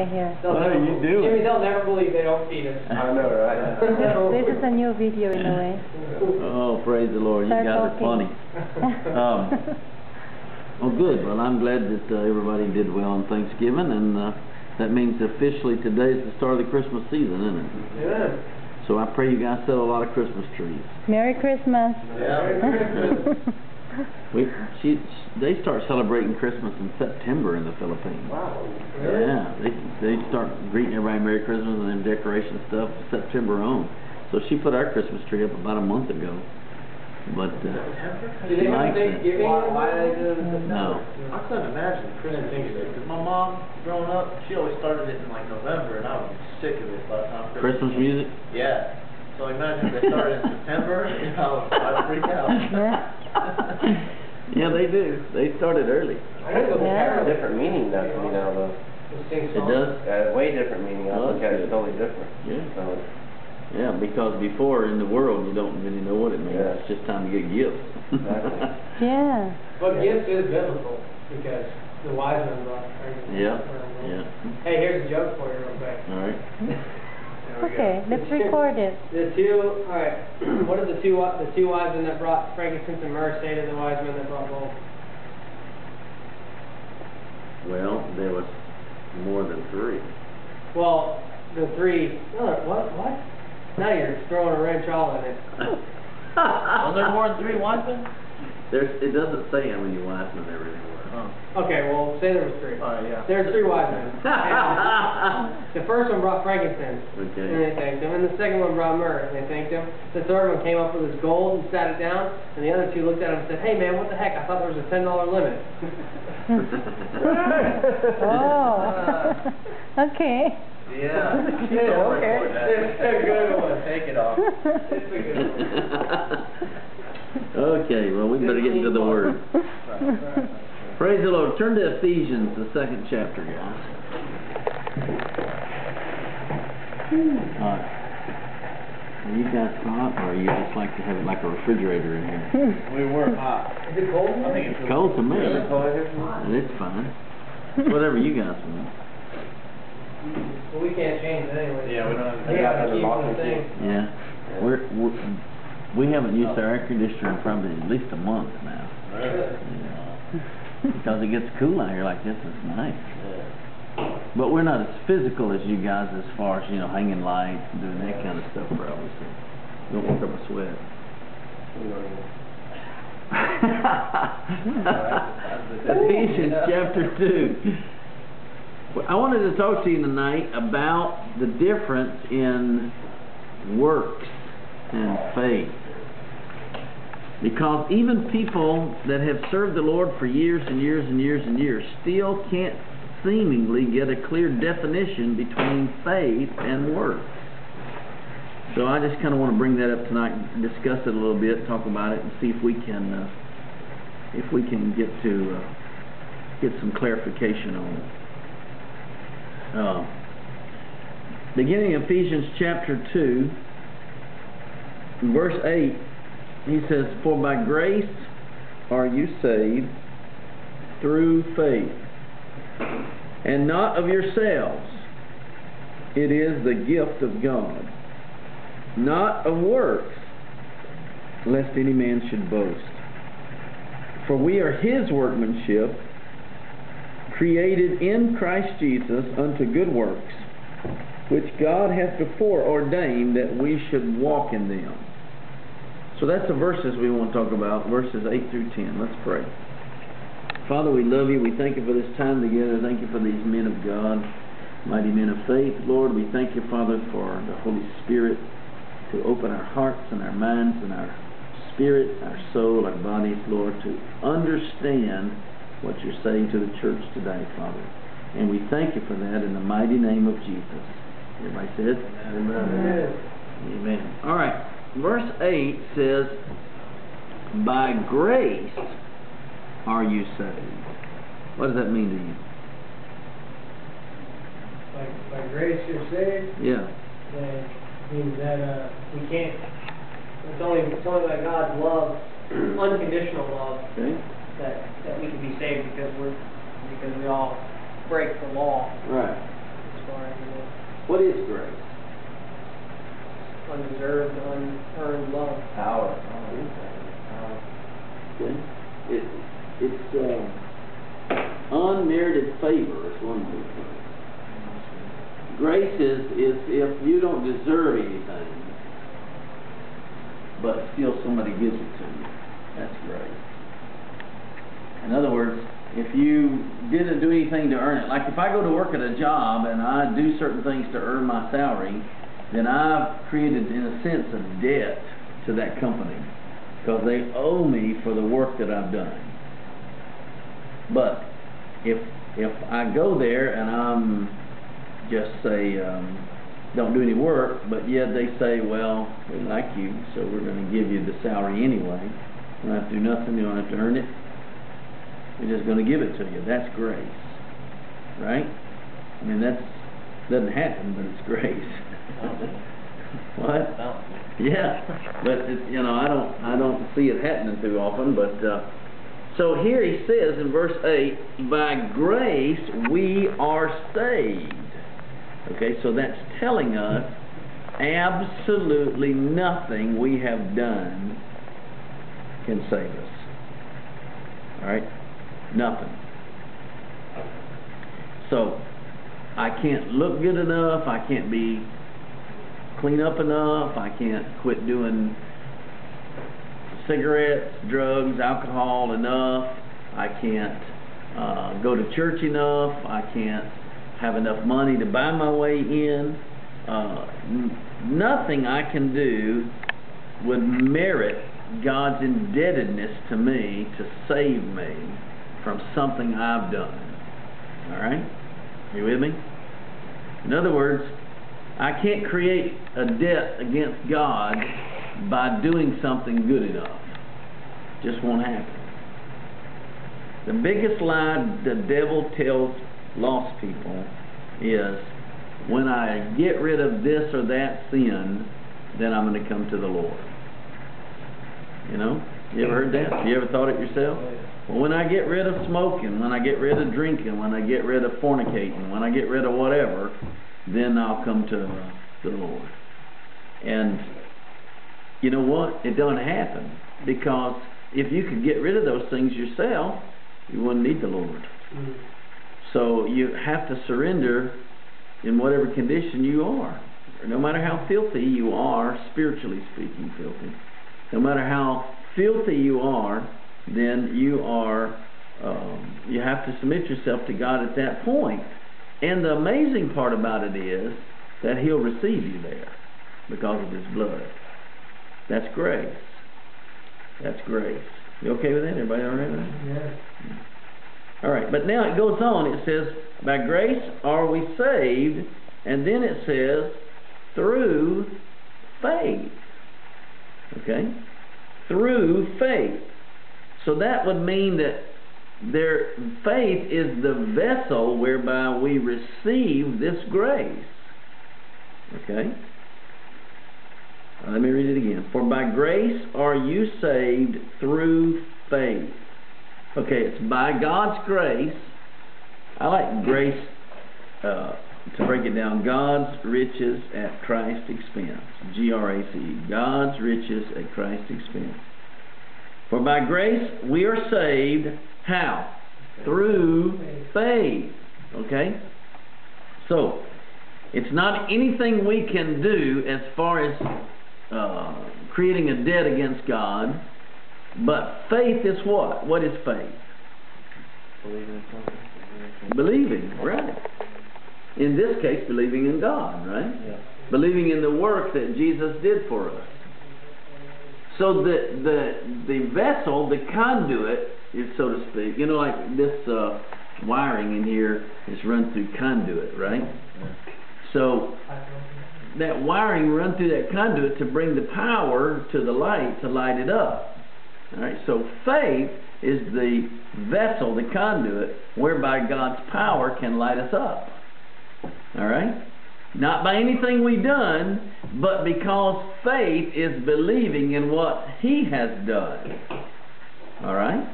here. They'll What you bel- doing? Jimmy, they'll never believe they don't feed us. I know, right? This, this is a new video in a way. Oh, praise the Lord, you Start guys are talking. funny. Um, Well, good, well, I'm glad that uh, everybody did well on Thanksgiving, and uh, that means officially today is the start of the Christmas season, isn't it? Yeah. So I pray you guys sell a lot of Christmas trees. Merry Christmas. Yeah, Merry Christmas. We, she, they start celebrating Christmas in September in the Philippines. Wow. Really? Yeah, they, they start greeting everybody Merry Christmas and then decoration stuff September on. So she put our Christmas tree up about a month ago, but, uh, Do they she likes it. Thanksgiving? Why, why do they do it in No. I couldn't imagine Christmas Eve, because my mom, growing up, she always started it in like November, and I was sick of it by the time Christmas music? Yeah. So imagine if they started in September, you know, I'd freak out. Yeah, they do. They started early. I think it'll be Yeah. Different meaning though, to me now though. We'll sing It songs. does? Uh, way different meaning. I Oh, look that's at it totally different. Yeah. So, Yeah, because before in the world you don't really know what it means. Yeah. It's just time to get gifts. Exactly. Yeah. But gifts is biblical, because the wise men brought. Yeah, yeah. Hey, here's a joke for you real quick. All right. Okay, let's record it. The two, all right, what did the two, the two wise men that brought frankincense and myrrh say to the wise men that brought gold? Well, there was more than three. Well, the three, no, what, what? Now you're throwing a wrench all in it. Was there more than three wise men? There's, it doesn't say how many wise men there really were. Oh. Okay, well, say there was three. Alright, yeah. There's three wise men. And The first one brought frankincense, okay. and Okay. they thanked him, and the second one brought myrrh, and they thanked him. The third one came up with his gold and sat it down, and the other two looked at him and said, hey man, what the heck, I thought there was a ten dollar limit. Oh. Okay. Yeah. Yeah, okay. It's a good one. Take it off. It's a good one. Okay, well, we better get into the word. Praise the Lord. Turn to Ephesians, the second chapter, guys. All right. Are you guys hot, or you just like to have it like a refrigerator in here? Hmm. We were hot. Is it cold? I think it's. Cold to me. Really cold here? It's fine. Hmm. Whatever you guys want. Well, we can't change it anyway. Yeah, we don't have. We have to keep the thing. Yeah. We're, we're, we haven't used our air conditioner in probably at least a month now. Yeah. Because it gets cool out here like this, it's nice. But we're not as physical as you guys as far as, you know, hanging lights and doing that kind of stuff probably, so. Don't work up a sweat. Ephesians chapter two. Well, I wanted to talk to you tonight about the difference in works and faith. Because even people that have served the Lord for years and years and years and years still can't seemingly get a clear definition between faith and works. So I just kind of want to bring that up tonight, discuss it a little bit, talk about it, and see if we can, uh, if we can get to uh, get some clarification on it. Uh, beginning Ephesians chapter 2, verse 8, he says, For by grace are you saved through faith, and not of yourselves. It is the gift of God, not of works, lest any man should boast. For we are his workmanship, created in Christ Jesus unto good works, which God hath before ordained that we should walk in them. So that's the verses we want to talk about, verses 8 through 10. Let's pray. Father, we love you. We thank you for this time together. Thank you for these men of God, mighty men of faith. Lord, we thank you, Father, for the Holy Spirit to open our hearts and our minds and our spirit, our soul, our bodies, Lord, to understand what you're saying to the church today, Father. And we thank you for that in the mighty name of Jesus. Everybody said? Amen. Amen. All right. Verse 8 says, By grace are you saved. What does that mean to you? By, by grace you're saved, Yeah. that means that, uh, we can't, it's only, it's only by God's love, unconditional love, Okay. that, that we can be saved because we're, because we all break the law. Right. As as what is grace? Undeserved, unearned love. Power. Okay? It, it's, uh, unmerited favor is one big thing. Grace is, is if you don't deserve anything, but still somebody gives it to you. That's grace. In other words, if you didn't do anything to earn it, like if I go to work at a job and I do certain things to earn my salary, then I've created, in a sense, a debt to that company because they owe me for the work that I've done. But if if I go there and I'm just say um, don't do any work, but yet they say, well, we like you, so we're going to give you the salary anyway. You don't have to do nothing. You don't have to earn it. We're just going to give it to you. That's grace, right? I mean, that's doesn't happen, but it's grace. What? Yeah, but it, you know, I don't, I don't see it happening too often. But uh, so here he says in verse eight, by grace we are saved. Okay, so that's telling us absolutely nothing we have done can save us. All right, nothing. So I can't look good enough. I can't be clean up enough. I can't quit doing cigarettes, drugs, alcohol enough. I can't uh, go to church enough. I can't have enough money to buy my way in. Uh, nothing I can do would merit God's indebtedness to me to save me from something I've done. All right? You with me? In other words, I can't create a debt against God by doing something good enough. Just won't happen. The biggest lie the devil tells lost people is when I get rid of this or that sin, then I'm going to come to the Lord. You know? You ever heard that? You ever thought it yourself? Oh, well, when I get rid of smoking, when I get rid of drinking, when I get rid of fornicating, when I get rid of whatever, then I'll come to the Lord. And you know what? It doesn't happen because if you could get rid of those things yourself, you wouldn't need the Lord. So you have to surrender in whatever condition you are. No matter how filthy you are, spiritually speaking, filthy. No matter how filthy you are, then you are, um, you have to submit yourself to God at that point. And the amazing part about it is that He'll receive you there because of His blood. That's grace. That's grace. You okay with that? Everybody all right with that? Yeah. All right, but now it goes on. It says, by grace are we saved, and then it says, through faith. Okay? Through faith. So that would mean that their faith is the vessel whereby we receive this grace. Okay? Let me read it again. For by grace are you saved through faith. Okay, it's by God's grace. I like grace uh, to break it down. God's riches at Christ's expense. G R A C E. God's riches at Christ's expense. For by grace we are saved. How? Through faith. Okay? So, it's not anything we can do as far as uh, creating a debt against God. But faith is what? What is faith? Believing, in something. Believing, right. In this case, believing in God, right? Yeah. Believing in the work that Jesus did for us. So the the the vessel, the conduit, so to speak. You know, like this uh, wiring in here is run through conduit, right? So that wiring run through that conduit to bring the power to the light to light it up. All right. So faith is the vessel, the conduit, whereby God's power can light us up. All right. Not by anything we've done, but because faith is believing in what He has done. All right?